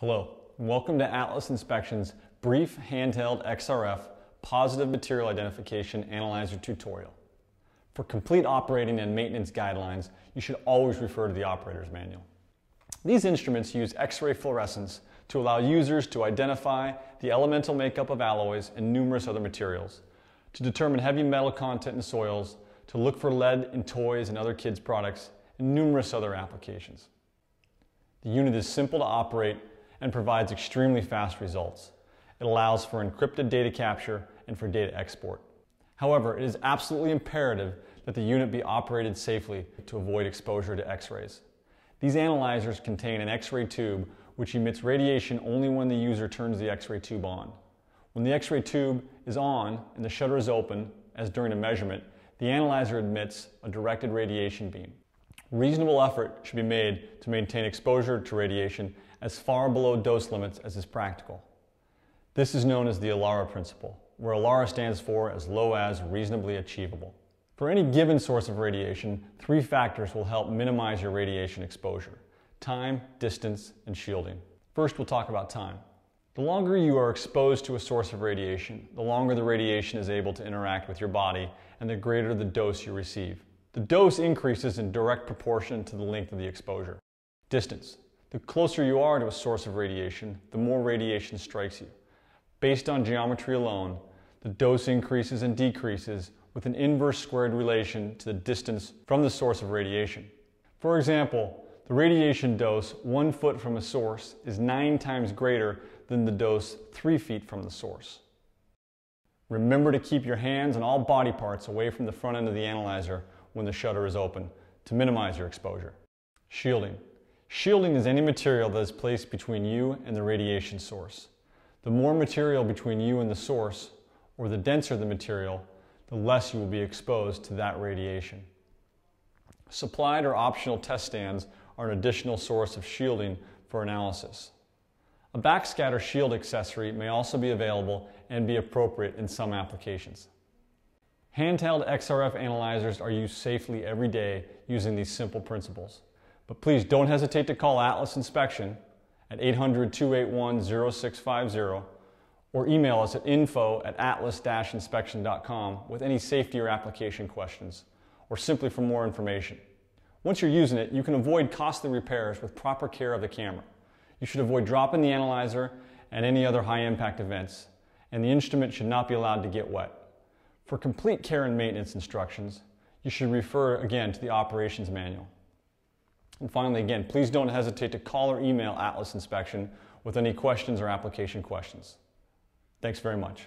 Hello, welcome to Atlas Inspection's brief handheld XRF positive material identification analyzer tutorial. For complete operating and maintenance guidelines, you should always refer to the operator's manual. These instruments use X-ray fluorescence to allow users to identify the elemental makeup of alloys and numerous other materials, to determine heavy metal content in soils, to look for lead in toys and other kids' products, and numerous other applications. The unit is simple to operate and provides extremely fast results. It allows for encrypted data capture and for data export. However, it is absolutely imperative that the unit be operated safely to avoid exposure to X-rays. These analyzers contain an X-ray tube which emits radiation only when the user turns the X-ray tube on. When the X-ray tube is on and the shutter is open, as during a measurement, the analyzer emits a directed radiation beam. Reasonable effort should be made to maintain exposure to radiation as far below dose limits as is practical. This is known as the ALARA principle, where ALARA stands for as low as reasonably achievable. For any given source of radiation, three factors will help minimize your radiation exposure time, distance, and shielding. First, we'll talk about time. The longer you are exposed to a source of radiation, the longer the radiation is able to interact with your body and the greater the dose you receive. The dose increases in direct proportion to the length of the exposure. Distance. The closer you are to a source of radiation, the more radiation strikes you. Based on geometry alone, the dose increases and decreases with an inverse squared relation to the distance from the source of radiation. For example, the radiation dose one foot from a source is nine times greater than the dose three feet from the source. Remember to keep your hands and all body parts away from the front end of the analyzer when the shutter is open to minimize your exposure. Shielding. Shielding is any material that is placed between you and the radiation source. The more material between you and the source, or the denser the material, the less you will be exposed to that radiation. Supplied or optional test stands are an additional source of shielding for analysis. A backscatter shield accessory may also be available and be appropriate in some applications. Handheld XRF analyzers are used safely every day using these simple principles. But please don't hesitate to call Atlas Inspection at 800 281 0650 or email us at info at atlas-inspection.com with any safety or application questions or simply for more information. Once you're using it, you can avoid costly repairs with proper care of the camera. You should avoid dropping the analyzer and any other high impact events, and the instrument should not be allowed to get wet. For complete care and maintenance instructions, you should refer again to the operations manual. And finally, again, please don't hesitate to call or email Atlas Inspection with any questions or application questions. Thanks very much.